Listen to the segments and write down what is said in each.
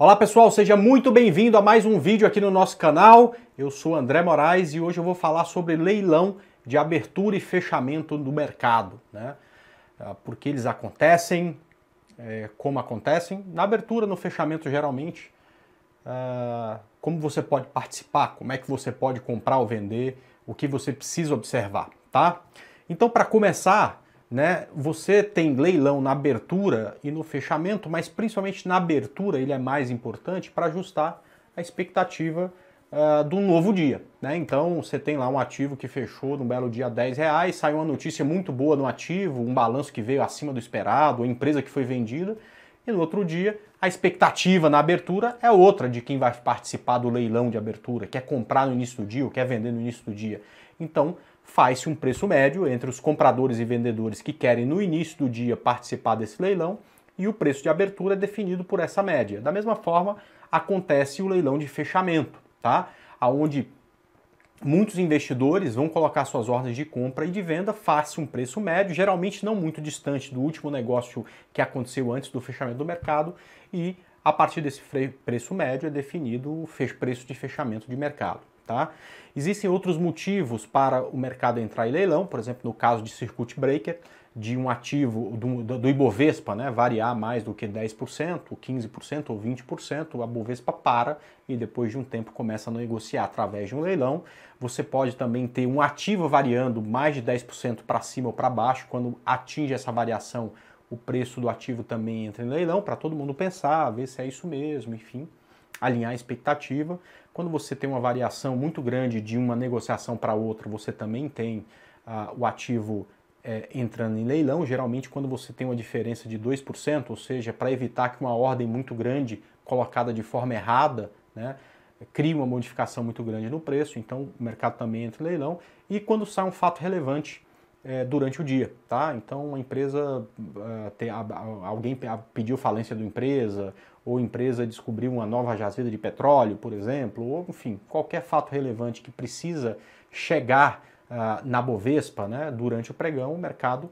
Olá pessoal, seja muito bem-vindo a mais um vídeo aqui no nosso canal. Eu sou André Moraes e hoje eu vou falar sobre leilão de abertura e fechamento do mercado, né? Ah, por que eles acontecem, é, como acontecem, na abertura, no fechamento geralmente, uh, como você pode participar, como é que você pode comprar ou vender, o que você precisa observar, tá? Então, para começar, né, você tem leilão na abertura e no fechamento, mas principalmente na abertura ele é mais importante para ajustar a expectativa uh, do novo dia. Né? Então você tem lá um ativo que fechou no belo dia 10 reais, saiu uma notícia muito boa no ativo, um balanço que veio acima do esperado, a empresa que foi vendida, e no outro dia a expectativa na abertura é outra de quem vai participar do leilão de abertura, quer comprar no início do dia ou quer vender no início do dia. Então faz-se um preço médio entre os compradores e vendedores que querem no início do dia participar desse leilão e o preço de abertura é definido por essa média. Da mesma forma, acontece o leilão de fechamento tá? Aonde muitos investidores vão colocar suas ordens de compra e de venda face um preço médio, geralmente não muito distante do último negócio que aconteceu antes do fechamento do mercado e a partir desse preço médio é definido o preço de fechamento de mercado. Tá? Existem outros motivos para o mercado entrar em leilão, por exemplo, no caso de circuit breaker, de um ativo do, do, Ibovespa né, variar mais do que 10%, 15% ou 20%, a Bovespa para e depois de um tempo começa a negociar através de um leilão. Você pode também ter um ativo variando mais de 10% para cima ou para baixo, quando atinge essa variação, o preço do ativo também entra em leilão, para todo mundo pensar, ver se é isso mesmo, enfim, alinhar a expectativa. Quando você tem uma variação muito grande de uma negociação para outra, você também tem uh, o ativo é, entrando em leilão, geralmente quando você tem uma diferença de 2%, ou seja, para evitar que uma ordem muito grande colocada de forma errada, né, crie uma modificação muito grande no preço, então o mercado também entra em leilão, e quando sai um fato relevante é, durante o dia, tá? Então a empresa, uh, tem, a, a, alguém pediu falência da empresa, ou a empresa descobriu uma nova jazida de petróleo, por exemplo, ou enfim, qualquer fato relevante que precisa chegar uh, na Bovespa, né, durante o pregão, o mercado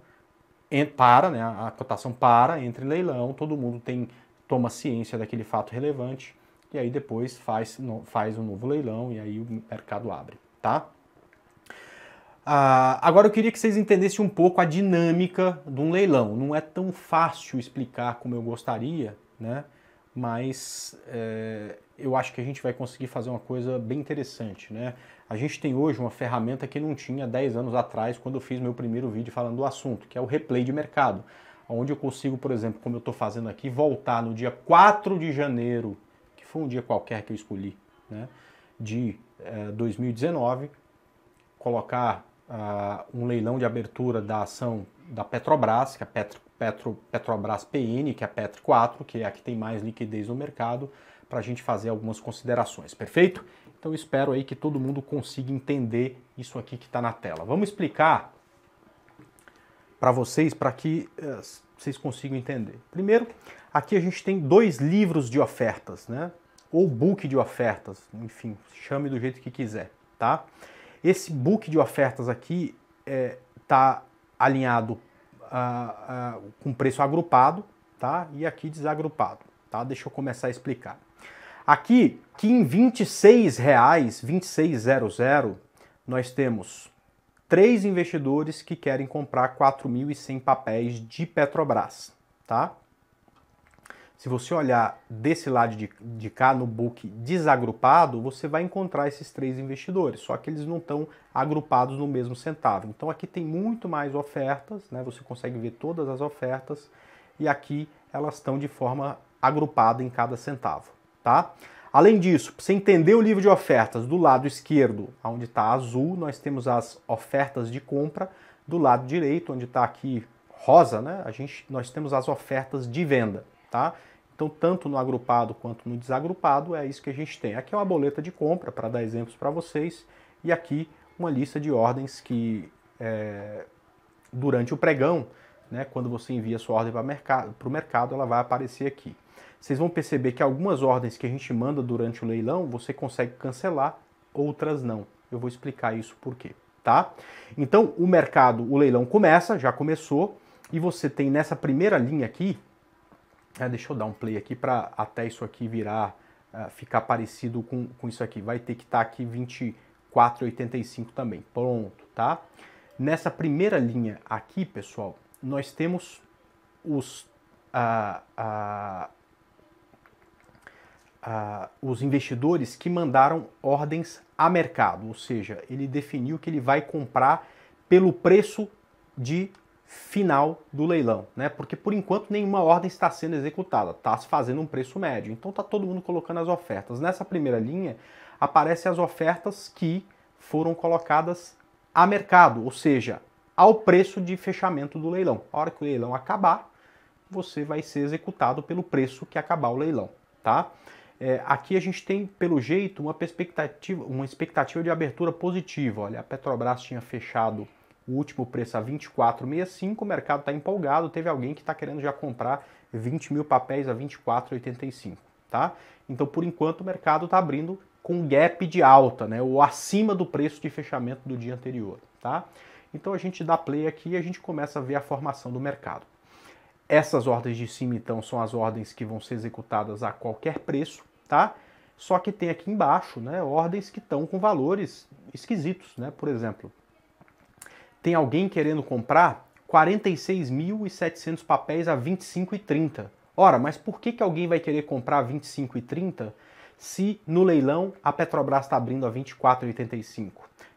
para, né, a cotação para, entra em leilão, todo mundo tem toma ciência daquele fato relevante e aí depois faz, faz um novo leilão e aí o mercado abre, tá? Uh, agora eu queria que vocês entendessem um pouco a dinâmica de um leilão. Não é tão fácil explicar como eu gostaria, né? Mas é, eu acho que a gente vai conseguir fazer uma coisa bem interessante, né? A gente tem hoje uma ferramenta que não tinha 10 anos atrás, quando eu fiz meu primeiro vídeo falando do assunto, que é o replay de mercado, onde eu consigo, por exemplo, como eu estou fazendo aqui, voltar no dia 4 de janeiro, que foi um dia qualquer que eu escolhi, né, de eh, 2019, colocar uh, um leilão de abertura da ação da Petrobras, que é a Petro, Petro, Petrobras PN, que é a Petro 4, que é a que tem mais liquidez no mercado, para a gente fazer algumas considerações, perfeito? Então espero aí que todo mundo consiga entender isso aqui que está na tela. Vamos explicar para vocês, para que uh, vocês consigam entender. Primeiro, aqui a gente tem dois livros de ofertas, né? Ou book de ofertas, enfim, chame do jeito que quiser, tá? Esse book de ofertas aqui está é, tá alinhado uh, uh, com preço agrupado, tá? E aqui desagrupado, tá? Deixa eu começar a explicar. Aqui, que em 26 reais, 2600, nós temos três investidores que querem comprar 4.100 papéis de Petrobras, tá? Se você olhar desse lado de, de cá no book desagrupado, você vai encontrar esses três investidores, só que eles não estão agrupados no mesmo centavo. Então aqui tem muito mais ofertas, né? Você consegue ver todas as ofertas e aqui elas estão de forma agrupada em cada centavo tá? Além disso, para você entender o livro de ofertas, do lado esquerdo, onde está azul, nós temos as ofertas de compra, do lado direito, onde está aqui rosa, né? A gente, nós temos as ofertas de venda, tá? Então, tanto no agrupado quanto no desagrupado, é isso que a gente tem. Aqui é uma boleta de compra, para dar exemplos para vocês, e aqui uma lista de ordens que, é, durante o pregão, né, quando você envia sua ordem para o mercado, mercado, ela vai aparecer aqui vocês vão perceber que algumas ordens que a gente manda durante o leilão você consegue cancelar, outras não. Eu vou explicar isso por quê, tá? Então, o mercado, o leilão começa, já começou, e você tem nessa primeira linha aqui, É, deixa eu dar um play aqui para até isso aqui virar, uh, ficar parecido com, com isso aqui. Vai ter que estar tá aqui 24,85 também. Pronto, tá? Nessa primeira linha aqui, pessoal, nós temos os, uh, uh, os investidores que mandaram ordens a mercado, ou seja, ele definiu que ele vai comprar pelo preço de final do leilão, né? Porque por enquanto nenhuma ordem está sendo executada, está se fazendo um preço médio. Então está todo mundo colocando as ofertas. Nessa primeira linha aparecem as ofertas que foram colocadas a mercado, ou seja, ao preço de fechamento do leilão. A hora que o leilão acabar, você vai ser executado pelo preço que acabar o leilão, tá? É, aqui a gente tem, pelo jeito, uma expectativa, uma expectativa de abertura positiva. Olha, a Petrobras tinha fechado o último preço a 24,65, o mercado está empolgado, teve alguém que está querendo já comprar 20 mil papéis a 24,85, tá? Então, por enquanto, o mercado está abrindo com gap de alta, né, ou acima do preço de fechamento do dia anterior, tá? Então a gente dá play aqui e a gente começa a ver a formação do mercado. Essas ordens de cima, então, são as ordens que vão ser executadas a qualquer preço, tá? Só que tem aqui embaixo, né, ordens que estão com valores esquisitos, né? Por exemplo, tem alguém querendo comprar 46.700 papéis a 25,30. Ora, mas por que, que alguém vai querer comprar 25,30 se no leilão a Petrobras está abrindo a 24,85?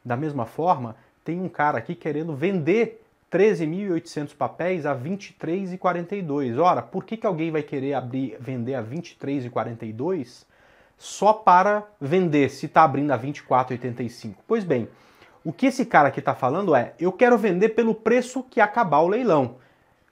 Da mesma forma, tem um cara aqui querendo vender 13.800 papéis a 23,42. Ora, por que, que alguém vai querer abrir, vender a 23,42 só para vender se está abrindo a 24,85? Pois bem, o que esse cara aqui está falando é: eu quero vender pelo preço que acabar o leilão.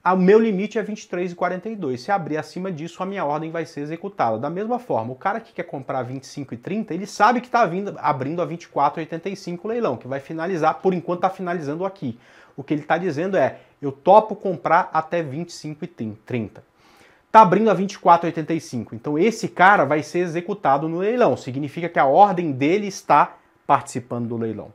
O meu limite é 23,42. Se abrir acima disso, a minha ordem vai ser executada. Da mesma forma, o cara que quer comprar 25,30, ele sabe que está abrindo a 24,85 o leilão, que vai finalizar, por enquanto está finalizando aqui. O que ele está dizendo é: eu topo comprar até 25,30. Está abrindo a 24,85. Então esse cara vai ser executado no leilão. Significa que a ordem dele está participando do leilão.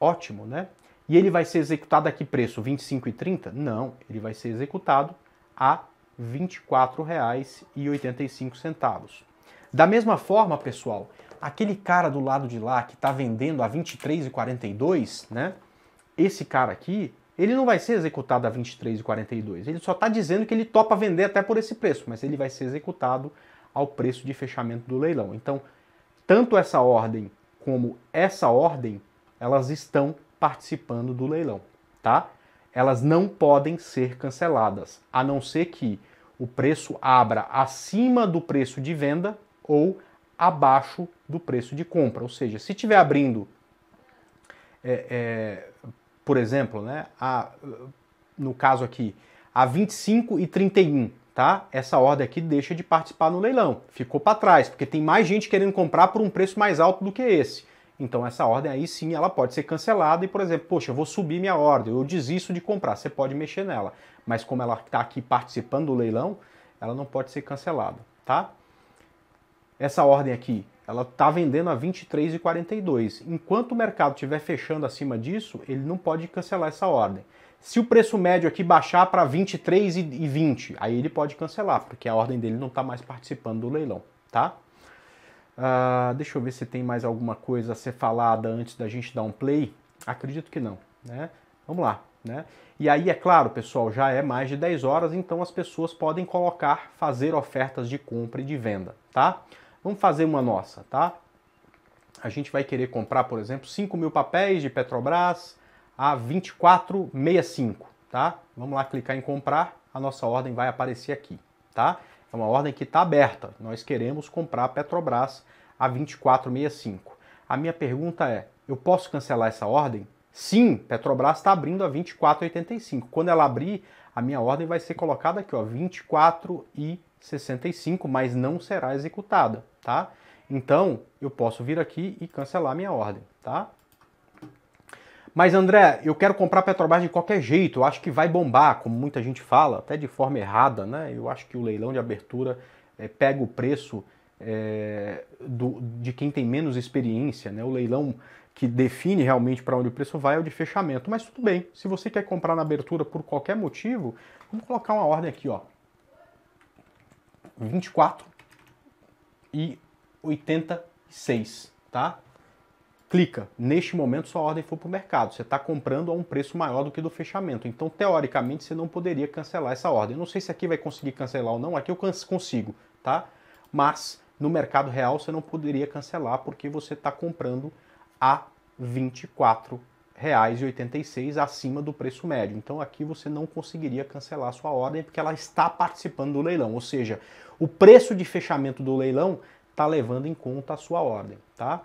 Ótimo, né? E ele vai ser executado a que preço? 25,30? Não, ele vai ser executado a R$ 24,85. Da mesma forma, pessoal, aquele cara do lado de lá que está vendendo a R$ 23,42, né? esse cara aqui, ele não vai ser executado a 23,42. Ele só está dizendo que ele topa vender até por esse preço, mas ele vai ser executado ao preço de fechamento do leilão. Então, tanto essa ordem como essa ordem, elas estão participando do leilão, tá? Elas não podem ser canceladas, a não ser que o preço abra acima do preço de venda ou abaixo do preço de compra. Ou seja, se estiver abrindo é, é, por exemplo, né, a, no caso aqui, a 25 e 31, tá? Essa ordem aqui deixa de participar no leilão, ficou para trás, porque tem mais gente querendo comprar por um preço mais alto do que esse. Então essa ordem aí sim, ela pode ser cancelada e, por exemplo, poxa, eu vou subir minha ordem, eu desisto de comprar, você pode mexer nela. Mas como ela está aqui participando do leilão, ela não pode ser cancelada, tá? Essa ordem aqui, ela está vendendo a 23,42. Enquanto o mercado estiver fechando acima disso, ele não pode cancelar essa ordem. Se o preço médio aqui baixar para 23,20, aí ele pode cancelar, porque a ordem dele não está mais participando do leilão, tá? Uh, deixa eu ver se tem mais alguma coisa a ser falada antes da gente dar um play. Acredito que não, né? Vamos lá, né? E aí, é claro, pessoal, já é mais de 10 horas, então as pessoas podem colocar, fazer ofertas de compra e de venda, tá? Vamos fazer uma nossa, tá? A gente vai querer comprar, por exemplo, 5 mil papéis de Petrobras a 24,65, tá? Vamos lá clicar em comprar, a nossa ordem vai aparecer aqui, tá? É uma ordem que está aberta. Nós queremos comprar Petrobras a 24,65. A minha pergunta é: eu posso cancelar essa ordem? Sim, Petrobras está abrindo a 24,85. Quando ela abrir, a minha ordem vai ser colocada aqui, ó, 24,65, mas não será executada tá? Então, eu posso vir aqui e cancelar minha ordem, tá? Mas André, eu quero comprar Petrobras de qualquer jeito, eu acho que vai bombar, como muita gente fala, até de forma errada, né? Eu acho que o leilão de abertura é, pega o preço é, do, de quem tem menos experiência, né? O leilão que define realmente para onde o preço vai é o de fechamento. Mas tudo bem, se você quer comprar na abertura por qualquer motivo, vamos colocar uma ordem aqui, ó. 24,86, tá? Clica, neste momento sua ordem foi para o mercado, você está comprando a um preço maior do que do fechamento, então teoricamente você não poderia cancelar essa ordem. Não sei se aqui vai conseguir cancelar ou não, aqui eu consigo, tá? Mas no mercado real você não poderia cancelar porque você está comprando a R$ 24,86 acima do preço médio. Então aqui você não conseguiria cancelar sua ordem porque ela está participando do leilão, ou seja, o preço de fechamento do leilão está levando em conta a sua ordem, tá?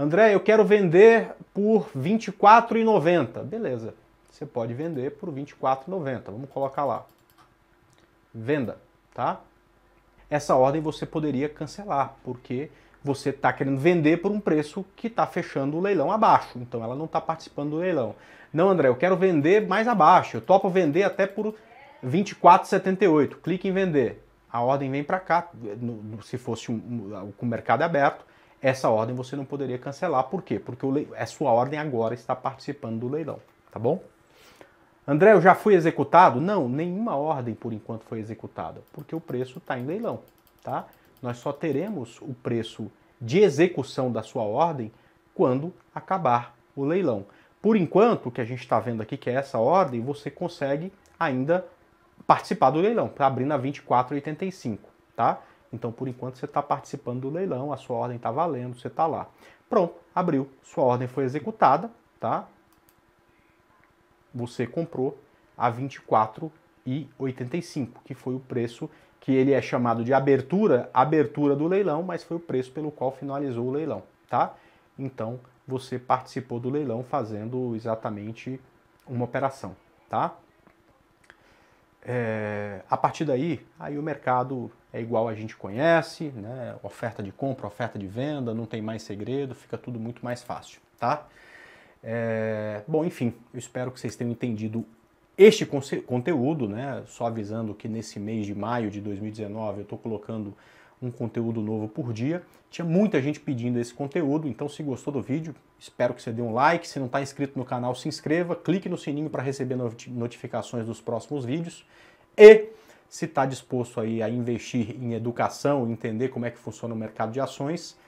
André, eu quero vender por R$ 24,90. Beleza, você pode vender por R$ 24,90. Vamos colocar lá. Venda, tá? essa ordem você poderia cancelar, porque você está querendo vender por um preço que está fechando o leilão abaixo, então ela não está participando do leilão. Não, André, eu quero vender mais abaixo, eu topo vender até por 24,78. Clique em vender. A ordem vem para cá, se fosse um, um, com o mercado aberto, essa ordem você não poderia cancelar. Por quê? Porque o, a sua ordem agora está participando do leilão, tá bom? André, eu já fui executado? Não, nenhuma ordem por enquanto foi executada, porque o preço está em leilão, tá? Nós só teremos o preço de execução da sua ordem quando acabar o leilão. Por enquanto, o que a gente está vendo aqui, que é essa ordem, você consegue ainda participar do leilão, abrindo a 24,85, tá? Então, por enquanto, você está participando do leilão, a sua ordem está valendo, você está lá. Pronto, abriu, sua ordem foi executada, tá? você comprou a 24,85, que foi o preço que ele é chamado de abertura, abertura do leilão, mas foi o preço pelo qual finalizou o leilão, tá? Então, você participou do leilão fazendo exatamente uma operação, tá? É, a partir daí, aí o mercado é igual a gente conhece, né? Oferta de compra, oferta de venda, não tem mais segredo, fica tudo muito mais fácil, tá? É, bom, enfim, eu espero que vocês tenham entendido este conteúdo, né? Só avisando que nesse mês de maio de 2019 eu estou colocando um conteúdo novo por dia. Tinha muita gente pedindo esse conteúdo, então se gostou do vídeo, espero que você dê um like. Se não está inscrito no canal, se inscreva, clique no sininho para receber notificações dos próximos vídeos. E se está disposto aí a investir em educação, entender como é que funciona o mercado de ações,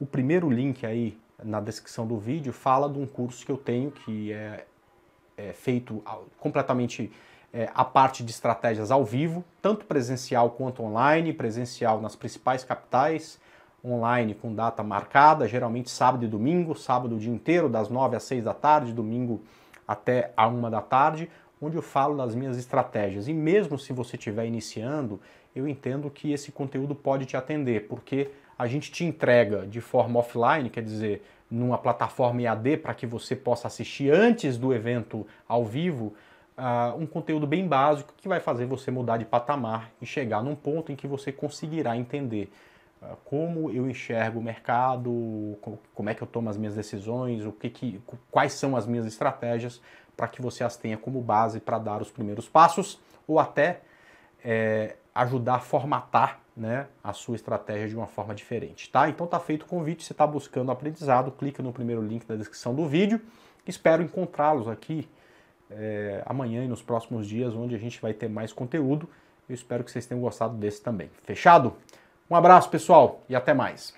o primeiro link aí na descrição do vídeo, fala de um curso que eu tenho que é, é feito completamente é, a parte de estratégias ao vivo, tanto presencial quanto online, presencial nas principais capitais, online com data marcada, geralmente sábado e domingo, sábado o dia inteiro, das 9 às 6 da tarde, domingo até a 1 da tarde, onde eu falo das minhas estratégias. E mesmo se você estiver iniciando, eu entendo que esse conteúdo pode te atender, porque a gente te entrega de forma offline, quer dizer, numa plataforma EAD para que você possa assistir antes do evento ao vivo, uh, um conteúdo bem básico que vai fazer você mudar de patamar e chegar num ponto em que você conseguirá entender como eu enxergo o mercado, como é que eu tomo as minhas decisões, o que, que quais são as minhas estratégias para que você as tenha como base para dar os primeiros passos ou até é, ajudar a formatar né, a sua estratégia de uma forma diferente, tá? Então tá feito o convite, você está buscando aprendizado, clica no primeiro link da descrição do vídeo. Espero encontrá-los aqui é, amanhã e nos próximos dias, onde a gente vai ter mais conteúdo. Eu espero que vocês tenham gostado desse também. Fechado? Um abraço, pessoal, e até mais.